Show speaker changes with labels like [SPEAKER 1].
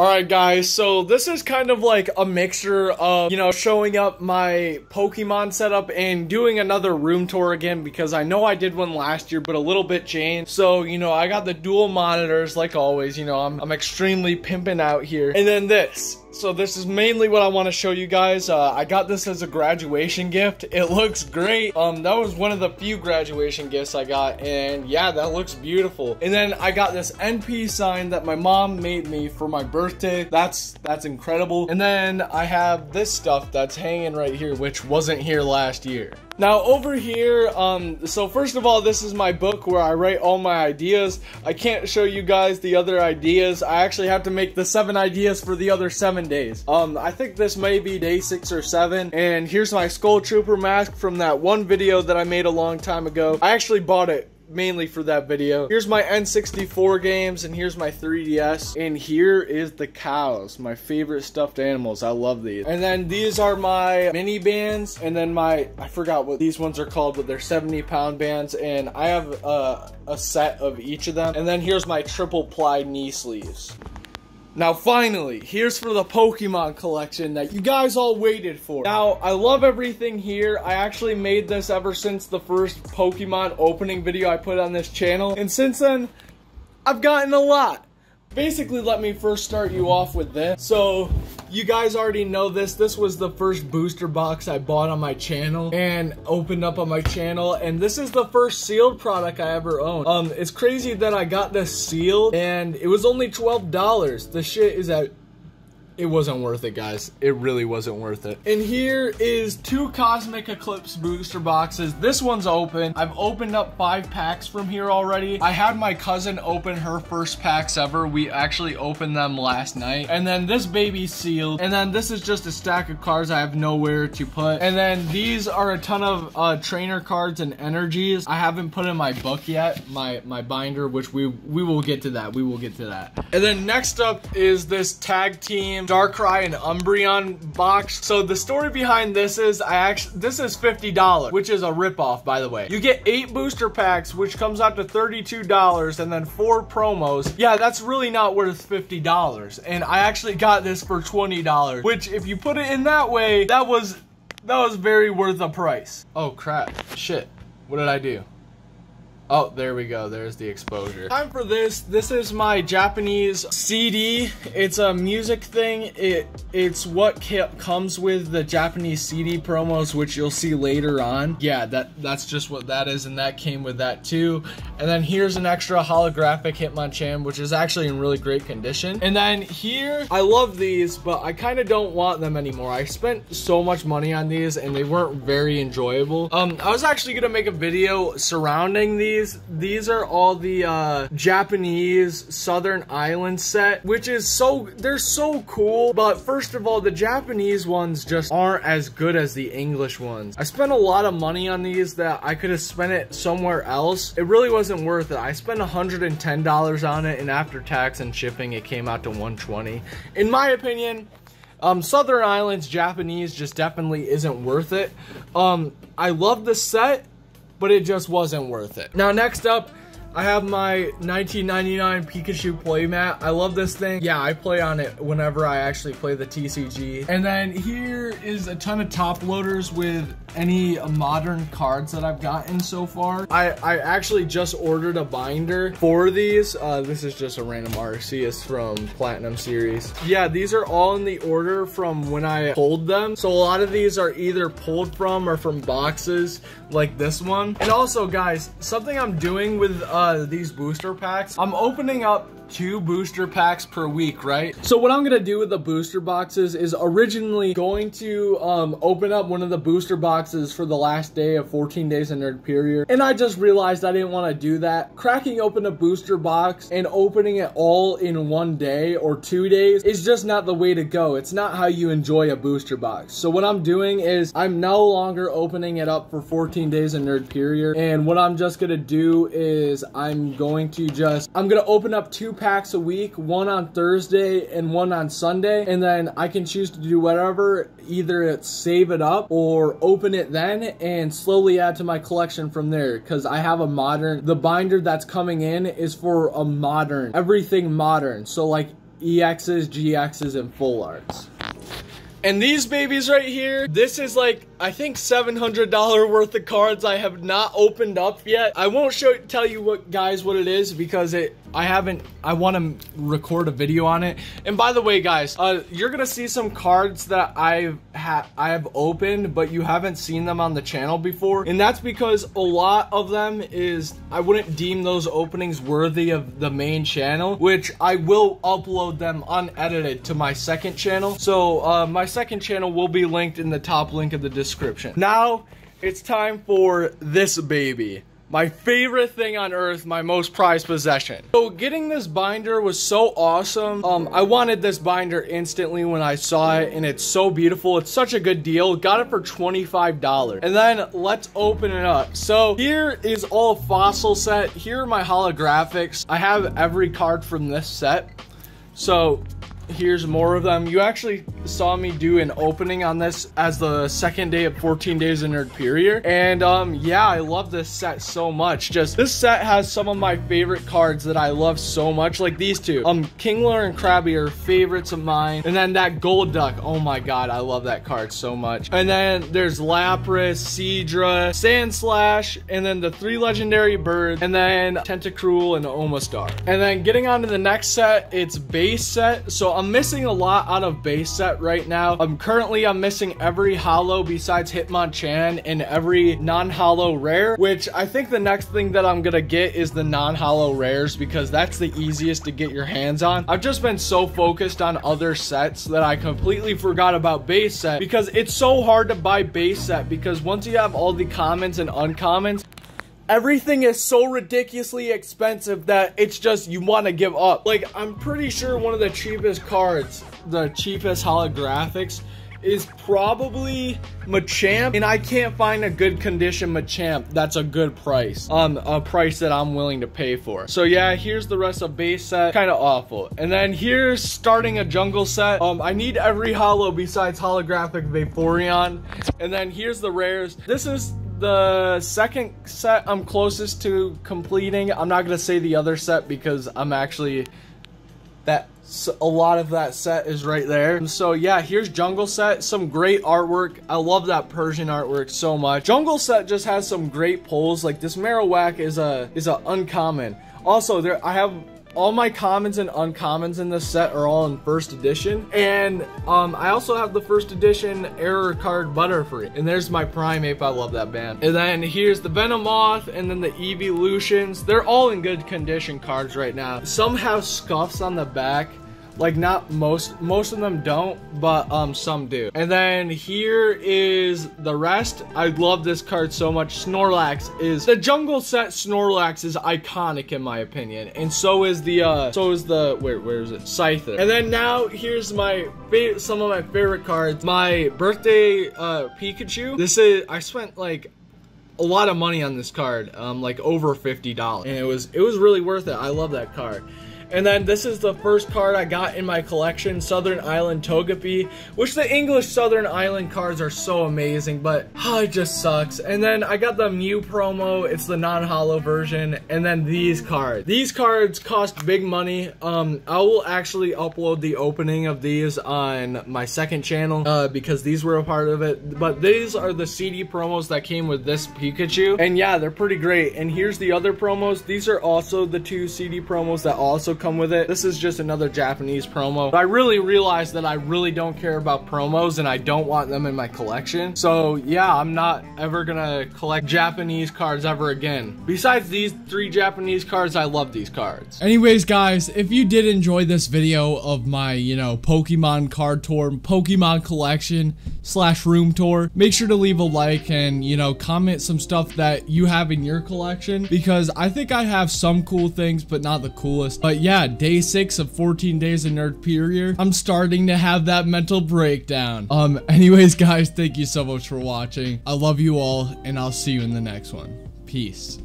[SPEAKER 1] Alright guys, so this is kind of like a mixture of, you know, showing up my Pokemon setup and doing another room tour again because I know I did one last year but a little bit changed. So, you know, I got the dual monitors like always, you know, I'm, I'm extremely pimping out here. And then this. So this is mainly what I want to show you guys. Uh, I got this as a graduation gift. It looks great. Um, that was one of the few graduation gifts I got, and yeah, that looks beautiful. And then I got this NP sign that my mom made me for my birthday. That's that's incredible. And then I have this stuff that's hanging right here, which wasn't here last year. Now over here, um, so first of all, this is my book where I write all my ideas. I can't show you guys the other ideas. I actually have to make the seven ideas for the other seven days. Um, I think this may be day six or seven. And here's my Skull Trooper mask from that one video that I made a long time ago. I actually bought it mainly for that video. Here's my N64 games and here's my 3DS. And here is the cows, my favorite stuffed animals. I love these. And then these are my mini bands and then my, I forgot what these ones are called, but they're 70 pound bands. And I have a, a set of each of them. And then here's my triple ply knee sleeves. Now finally, here's for the Pokemon collection that you guys all waited for. Now, I love everything here. I actually made this ever since the first Pokemon opening video I put on this channel. And since then, I've gotten a lot. Basically, let me first start you off with this. So, you guys already know this. This was the first booster box I bought on my channel and opened up on my channel. And this is the first sealed product I ever owned. Um, it's crazy that I got this sealed and it was only $12. The shit is at it wasn't worth it, guys. It really wasn't worth it. And here is two Cosmic Eclipse booster boxes. This one's open. I've opened up five packs from here already. I had my cousin open her first packs ever. We actually opened them last night. And then this baby's sealed. And then this is just a stack of cards I have nowhere to put. And then these are a ton of uh, trainer cards and energies. I haven't put in my book yet, my, my binder, which we, we will get to that. We will get to that. And then next up is this tag team Darkrai and Umbreon box. So the story behind this is I actually this is $50, which is a ripoff by the way. You get eight booster packs, which comes out to $32 and then four promos. Yeah, that's really not worth $50. And I actually got this for $20, which if you put it in that way, that was that was very worth the price. Oh crap, shit. What did I do? Oh, there we go. There's the exposure. Time for this. This is my Japanese CD. It's a music thing. It It's what comes with the Japanese CD promos, which you'll see later on. Yeah, that that's just what that is, and that came with that too. And then here's an extra holographic Hitmonchan, which is actually in really great condition. And then here, I love these, but I kind of don't want them anymore. I spent so much money on these, and they weren't very enjoyable. Um, I was actually gonna make a video surrounding these these these are all the uh, Japanese Southern Island set, which is so they're so cool. But first of all, the Japanese ones just aren't as good as the English ones. I spent a lot of money on these that I could have spent it somewhere else. It really wasn't worth it. I spent $110 on it, and after tax and shipping, it came out to 120. In my opinion, um, Southern Islands Japanese just definitely isn't worth it. Um, I love the set but it just wasn't worth it. Now next up, I have my 1999 Pikachu playmat. I love this thing. Yeah, I play on it whenever I actually play the TCG. And then here is a ton of top loaders with any modern cards that I've gotten so far. I, I actually just ordered a binder for these. Uh, this is just a random Arceus from Platinum Series. Yeah, these are all in the order from when I pulled them. So a lot of these are either pulled from or from boxes like this one. And also guys, something I'm doing with uh, these booster packs, I'm opening up two booster packs per week, right? So what I'm gonna do with the booster boxes is originally going to um, open up one of the booster boxes for the last day of 14 days in Nerdperior. And I just realized I didn't wanna do that. Cracking open a booster box and opening it all in one day or two days is just not the way to go. It's not how you enjoy a booster box. So what I'm doing is I'm no longer opening it up for 14 days in Nerdperior. And what I'm just gonna do is I'm going to just, I'm gonna open up two packs a week, one on Thursday and one on Sunday, and then I can choose to do whatever, either it's save it up or open it then and slowly add to my collection from there because I have a modern, the binder that's coming in is for a modern, everything modern. So like EXs, GXs, and full arts. And these babies right here, this is like, I think $700 worth of cards I have not opened up yet. I won't show tell you what guys what it is because it I haven't I want to record a video on it. And by the way, guys, uh, you're going to see some cards that I've ha I have opened but you haven't seen them on the channel before. And that's because a lot of them is I wouldn't deem those openings worthy of the main channel, which I will upload them unedited to my second channel. So, uh, my second channel will be linked in the top link of the description. Now, it's time for this baby. My favorite thing on earth, my most prized possession. So getting this binder was so awesome. Um, I wanted this binder instantly when I saw it and it's so beautiful. It's such a good deal. Got it for $25. And then let's open it up. So here is all fossil set. Here are my holographics. I have every card from this set. So here's more of them. You actually saw me do an opening on this as the second day of 14 Days of Nerdperior. And um, yeah, I love this set so much. Just this set has some of my favorite cards that I love so much, like these two. Um, Kingler and Krabby are favorites of mine. And then that Golduck, oh my god, I love that card so much. And then there's Lapras, Seadra, Sandslash, and then the three legendary birds, and then Tentacruel and Omastar. And then getting on to the next set, it's base set. So I'm missing a lot out of base set right now. I'm currently, I'm missing every holo besides Hitmonchan and every non-holo rare, which I think the next thing that I'm gonna get is the non-holo rares because that's the easiest to get your hands on. I've just been so focused on other sets that I completely forgot about base set because it's so hard to buy base set because once you have all the commons and uncommons, everything is so ridiculously expensive that it's just you want to give up. Like I'm pretty sure one of the cheapest cards, the cheapest holographics is probably Machamp and I can't find a good condition Machamp that's a good price um a price that I'm willing to pay for. So yeah here's the rest of base set. Kind of awful. And then here's starting a jungle set. Um I need every holo besides holographic Vaporeon. And then here's the rares. This is the second set I'm closest to completing. I'm not to say the other set because I'm actually that a lot of that set is right there. So yeah, here's Jungle Set, some great artwork. I love that Persian artwork so much. Jungle Set just has some great pulls. Like this Marowak is a is a uncommon. Also, there I have all my commons and uncommons in this set are all in first edition. And um, I also have the first edition error card Butterfree. And there's my Primeape, I love that band. And then here's the Venomoth and then the Evolutions. They're all in good condition cards right now. Some have scuffs on the back like not most, most of them don't, but um some do. And then here is the rest. I love this card so much. Snorlax is the jungle set. Snorlax is iconic in my opinion, and so is the uh so is the where where is it Scyther. And then now here's my some of my favorite cards. My birthday uh Pikachu. This is I spent like a lot of money on this card, um, like over $50. And it was it was really worth it. I love that card. And then this is the first card I got in my collection, Southern Island Togepi, which the English Southern Island cards are so amazing, but oh, it just sucks. And then I got the Mew promo, it's the non-holo version, and then these cards. These cards cost big money. Um, I will actually upload the opening of these on my second channel, uh, because these were a part of it. But these are the CD promos that came with this Pikachu. And yeah, they're pretty great. And here's the other promos. These are also the two CD promos that also come with it. This is just another Japanese promo. But I really realized that I really don't care about promos and I don't want them in my collection. So yeah, I'm not ever gonna collect Japanese cards ever again. Besides these three Japanese cards, I love these cards.
[SPEAKER 2] Anyways, guys, if you did enjoy this video of my, you know, Pokemon card tour, Pokemon collection slash room tour, make sure to leave a like and, you know, comment some stuff that you have in your collection because I think I have some cool things, but not the coolest. But yeah, day six of 14 days of Nerdperior. I'm starting to have that mental breakdown. Um, anyways, guys, thank you so much for watching. I love you all, and I'll see you in the next one. Peace.